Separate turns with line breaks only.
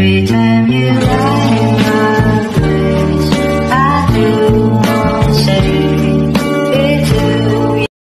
every time